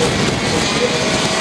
Música